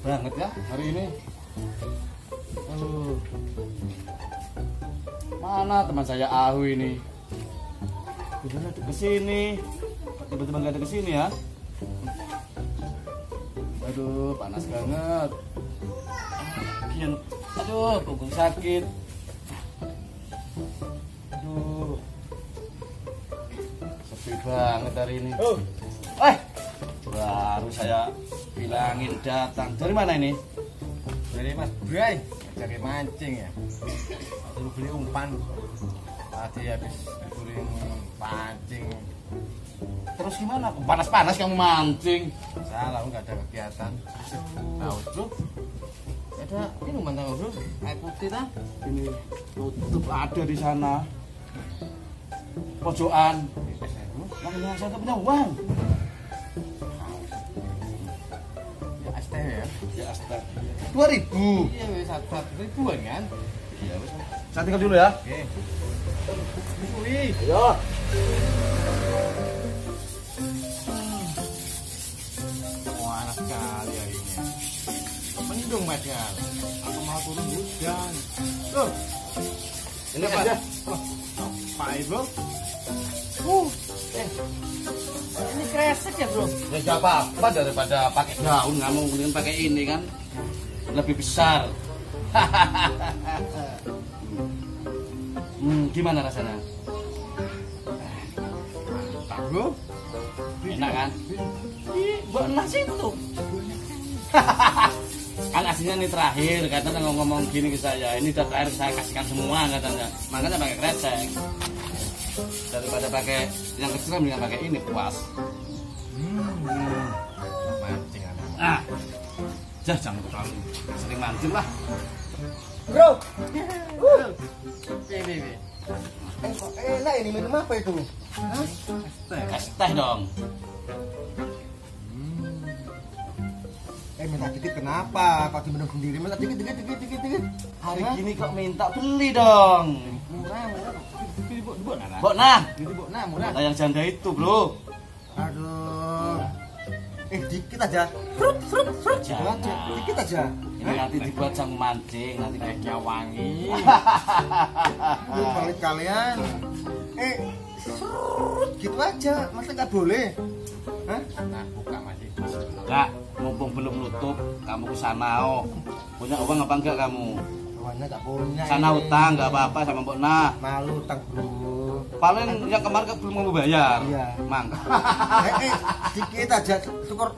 banget ya hari ini. Aduh. mana teman saya Ahu ini? Gimana ke sini. Tiba-tiba nggak ada ke sini ya? Aduh panas banget. Aduh punggung sakit. Aduh. Sepi banget hari ini. Oh. eh baru saya bilangin datang. Dari mana ini? dari Mas Bray, dari mancing ya. Dulu beli umpan. Tadi habis guring pancing. Terus gimana? Panas-panas kamu mancing. Salah, nggak ada kegiatan. Tahu bro? Ada minuman tahu bro? Air putih dah. Ini tutup ada di sana. Pojokan. Makanya saya tuh punya uang. Ya. Ya astaga. Dua ribu. Iya, wes satu satu ribuan kan? Iya, wes. Saya tinggal dulu ya. Oke. Wih, Ayo. panas sekali hari ini. Mendung padahal. Aku mau turun hujan. Tuh, Ini aja. apa itu? Uh, eh, ini kresek ya bro? Ya nggak apa-apa daripada pakai daun kamu mendingan pakai ini kan lebih besar. hmm, gimana rasanya? Tak bro? Enak kan? Ih, buat nasi itu. kan aslinya ini terakhir katanya ngomong gini ke saya ini udah terakhir saya kasihkan semua katanya makanya pakai kresek daripada pakai yang kecil kan mendingan pakai ini puas Hmm, mancing anak. ah jah jangan terlalu sering mancing lah Bro, wih, wih. eh, kok enak ini minum apa itu? Hah? Es teh. es teh dong Eh minta dikit kenapa? Kok diminum sendiri? Minta dikit, dikit, dikit, dikit. hari Hah? gini kok minta beli dong Murah, murah. Bu, bu, nana. Mbok nah Pilih bu, nah, murah. nah yang janda itu bro Aduh. Eh dikit aja. Frut, frut, frut. Gitu Jangan. aja. Dikit aja. ini nanti dibuat sang mancing nanti kayak Kayaknya wangi. Lu balik kalian. Eh, frut, gitu aja. Masa nggak boleh? Hah? Nah, buka masih. Enggak, mumpung belum nutup, kamu ke sana oh. Punya uang apa enggak kamu? Kawannya nggak punya. Sana ini. utang enggak apa-apa sama Mbok Nah. Malu utang bro. Paling yang kemarin kan belum mau bayar. Iya. Mang. eh, eh, dikit aja. Syukur.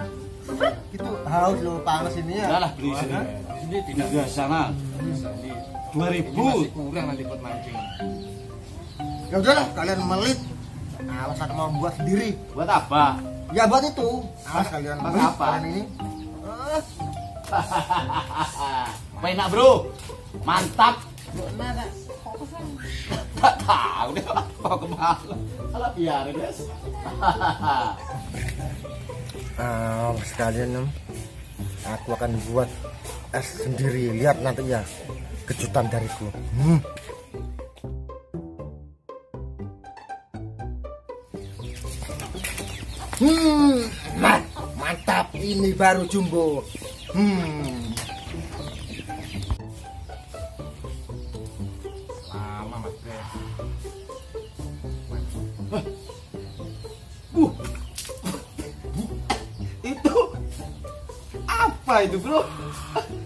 Gitu. Haus lu panas ini ya. Udah lah beli sini. Ini tidak Di sana dua ribu. masih kurang nanti buat mancing. Ya udahlah, kalian melit. Awas aku mau buat sendiri. Buat apa? Ya buat itu. Awas kalian melit apa? kalian ini. Ah, Apa enak bro? Mantap. Nah. Tak tahu deh mau ke mana. Alah biarin guys. Ah, sekalian. Aku akan buat es sendiri. Lihat nanti ya kejutan dariku. Hmm. Hmm, nah, mantap. Ini baru jumbo. Hmm. Apa itu bro?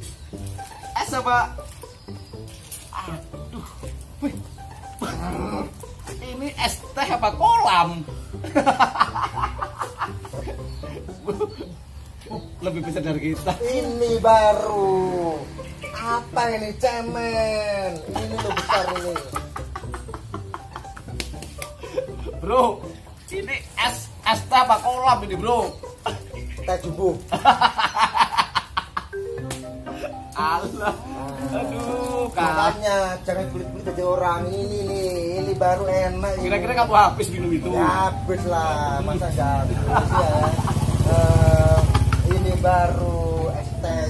Es apa? Aduh, wih, ini es teh apa kolam? Lebih besar dari kita. Ini baru. Apa ini cemen? Ini lo besar ini. Bro, ini es es teh apa kolam ini bro? Teh jumbo. Allah, aduh. Makanya jangan kulit-kulit aja orang ini nih. Ini baru enak. Kira-kira kamu habis minum itu? Ya habis lah, masa nggak habis ya. Eh, ini baru es teh.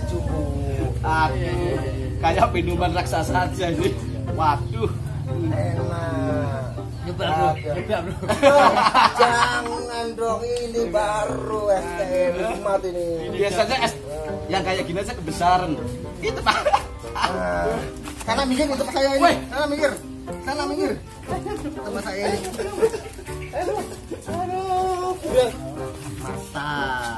Aduh, kayak minuman raksasa aja ini. Waduh. Enak. Nyoba bro, nyoba bro. Jangan dong, ini baru es teh nikmat ini. Biasanya es yang kayak gini aja kebesaran. Itu pak. Eh. Karena minggir untuk saya ini. Karena minggir. Karena minggir. Sama saya ini. Aduh. Aduh. Mantap